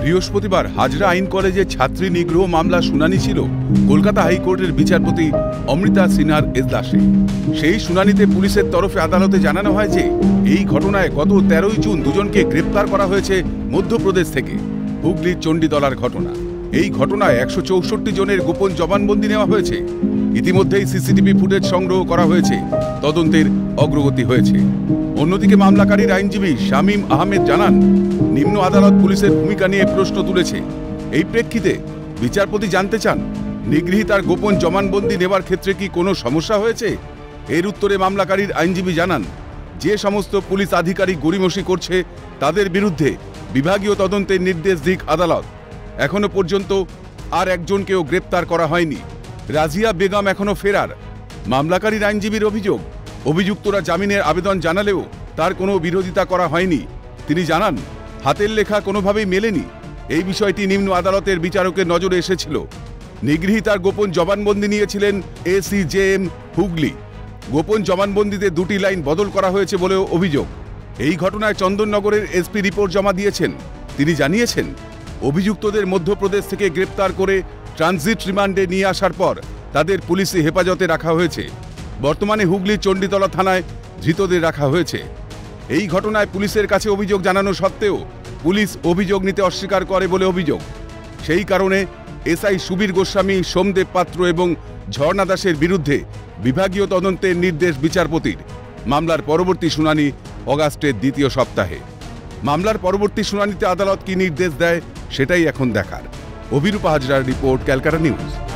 বৃহস্পতিবার হাজরা আইন কলেজে ছাত্রী নিগ্রহ মামলা শুনানি ছিল কলকাতা হাইকোর্টের বিচারপতি অমৃতা সিনহার এজলাসে। সেই শুনানিতে পুলিশের তরফে আদালতে জানানো হয় যে, এই ঘটনায় গত তেরোই জুন দুজনকে গ্রেপ্তার করা হয়েছে মধ্যপ্রদেশ থেকে। হুগলির চণ্ডীতলার ঘটনা। এই ঘটনায় একশো চৌষট্টি জনের গোপন জবানবন্দি নেওয়া হয়েছে। ইতিমধ্যেই সিসিটিভি ফুটেজ সংগ্রহ করা হয়েছে। তদন্তের অগ্রগতি হয়েছে। অন্যদিকে মামলাকারীর আইনজীবী শামীম আহমেদ জানান, নিম্ন আদালত পুলিশের ভূমিকা নিয়ে প্রশ্ন তুলেছে। এই প্রেক্ষিতে বিচারপতি জানতে চান নিগৃহীতার গোপন জবানবন্দি নেওয়ার ক্ষেত্রে কি কোনো সমস্যা হয়েছে? এর উত্তরে মামলাকারীর আইনজীবী জানান, যে সমস্ত পুলিশ আধিকারিক গড়িমসি করছে, তাদের বিরুদ্ধে বিভাগীয় তদন্তের নির্দেশ দিক আদালত। এখনও পর্যন্ত আর একজনকেও গ্রেপ্তার করা হয়নি। রাজিয়া বেগম এখনও ফেরার। মামলাকারীর আইনজীবীর অভিযোগ, অভিযুক্তরা জামিনের আবেদন জানালেও তার কোনো বিরোধিতা করা হয়নি। তিনি জানান, হাতের লেখা কোনোভাবেই মেলেনি। এই বিষয়টি নিম্ন আদালতের বিচারকের নজরে এসেছিল। নিগৃহীতার গোপন জবানবন্দি নিয়েছিলেন এসিজেএম হুগলি। গোপন জবানবন্দিতে দুটি লাইন বদল করা হয়েছে বলেও অভিযোগ। এই ঘটনায় চন্দননগরের এসপি রিপোর্ট জমা দিয়েছেন। তিনি জানিয়েছেন অভিযুক্তদের মধ্যপ্রদেশ থেকে গ্রেপ্তার করে ট্রানজিট রিমান্ডে নিয়ে আসার পর তাদের পুলিশি হেফাজতে রাখা হয়েছে। বর্তমানে হুগলির চণ্ডীতলা থানায় ধৃতদের রাখা হয়েছে। এই ঘটনায় পুলিশের কাছে অভিযোগ জানানো সত্ত্বেও পুলিশ অভিযোগ নিতে অস্বীকার করে বলে অভিযোগ। সেই কারণে এসআই সুবীর গোস্বামী, সোমদেব পাত্র এবং ঝর্ণা দাসের বিরুদ্ধে বিভাগীয় তদন্তের নির্দেশ বিচারপতির। মামলার পরবর্তী শুনানি অগাস্টের দ্বিতীয় সপ্তাহে। মামলার পরবর্তী শুনানিতে আদালত কি নির্দেশ দেয় সেটাই এখন দেখার। অভিরূপা হাজরার রিপোর্ট ক্যালকাটা নিউজ।